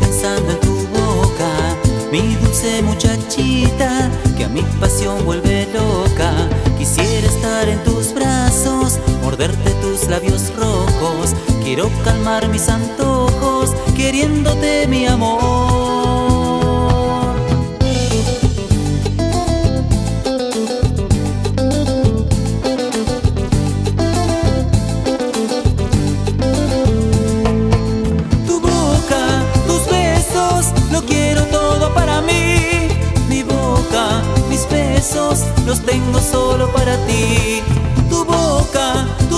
pensando en tu boca. Mi dulce muchachita que a mi pasión vuelve loca. Quisiera estar en tus brazos, morderte tus labios rojos. Quiero calmar mis antojos queriéndote mi amor. Los tengo solo para ti. Tu boca, tus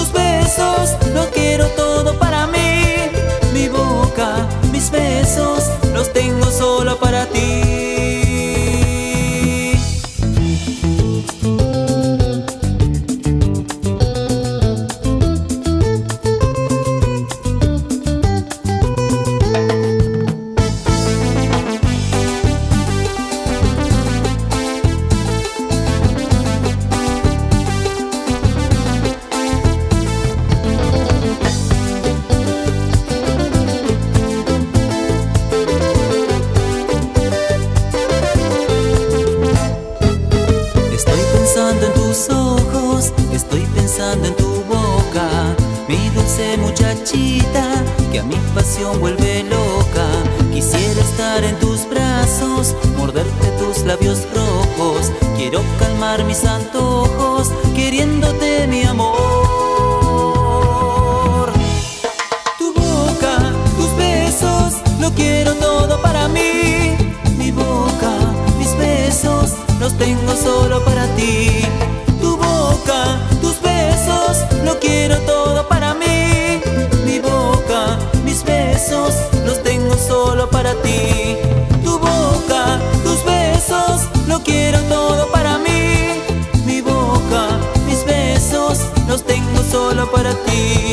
en tu boca, mi dulce muchachita, que a mi pasión vuelve loca. Quisiera estar en tus brazos, morderte tus labios rojos. Quiero calmar mis antojos, queriéndote mi amor. besos los tengo solo para ti. Tu boca, tus besos, lo quiero todo para mí. Mi boca, mis besos los tengo solo para ti.